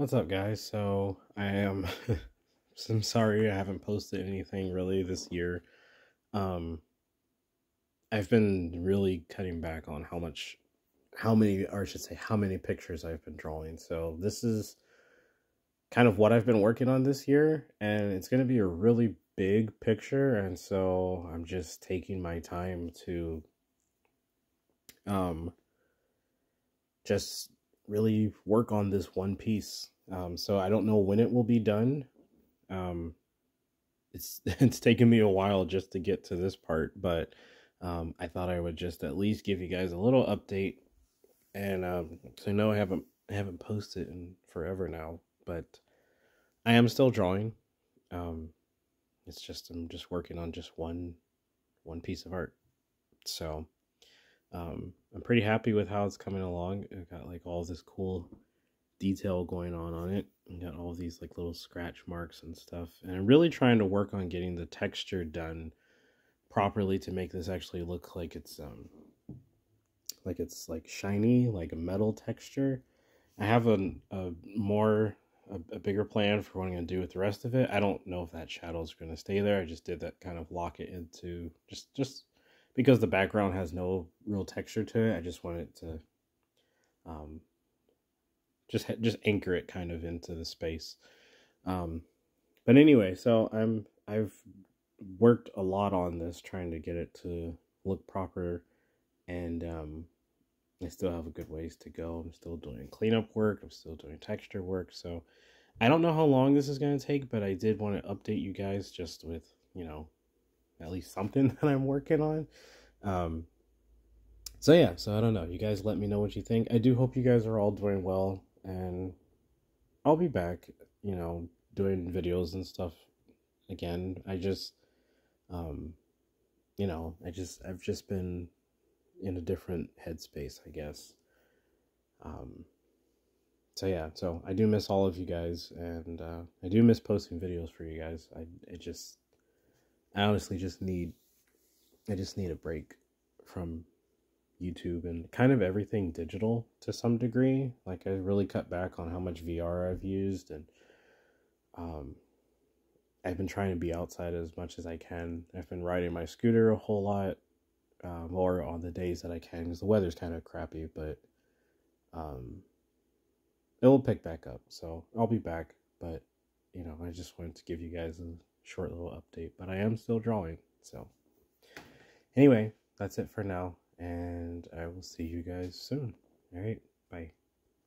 What's up, guys? So I am. I'm sorry I haven't posted anything really this year. Um, I've been really cutting back on how much, how many, or I should say, how many pictures I've been drawing. So this is kind of what I've been working on this year, and it's going to be a really big picture, and so I'm just taking my time to, um, just really work on this one piece. Um, so I don't know when it will be done. Um, it's it's taken me a while just to get to this part, but um, I thought I would just at least give you guys a little update. And um, so I know I haven't I haven't posted in forever now, but I am still drawing. Um, it's just I'm just working on just one one piece of art. So um, I'm pretty happy with how it's coming along. I've got like all this cool detail going on on it. I got all these like little scratch marks and stuff. And I'm really trying to work on getting the texture done properly to make this actually look like it's um like it's like shiny, like a metal texture. I have a, a more a, a bigger plan for what I'm going to do with the rest of it. I don't know if that shadow is going to stay there. I just did that kind of lock it into just just because the background has no real texture to it, I just want it to um, just just anchor it kind of into the space. Um, but anyway, so I'm I've worked a lot on this trying to get it to look proper, and um, I still have a good ways to go. I'm still doing cleanup work. I'm still doing texture work. So I don't know how long this is going to take, but I did want to update you guys just with you know at least something that I'm working on. Um, so yeah, so I don't know. You guys let me know what you think. I do hope you guys are all doing well, and I'll be back, you know, doing videos and stuff again. I just, um, you know, I just, I've just been in a different headspace, I guess. Um, so yeah, so I do miss all of you guys, and uh, I do miss posting videos for you guys. I, I just, I honestly just need I just need a break from YouTube and kind of everything digital to some degree. Like I really cut back on how much VR I've used and um I've been trying to be outside as much as I can. I've been riding my scooter a whole lot uh, more on the days that I can because the weather's kind of crappy, but um it will pick back up. So I'll be back, but I just wanted to give you guys a short little update, but I am still drawing. So Anyway, that's it for now, and I will see you guys soon. All right, bye.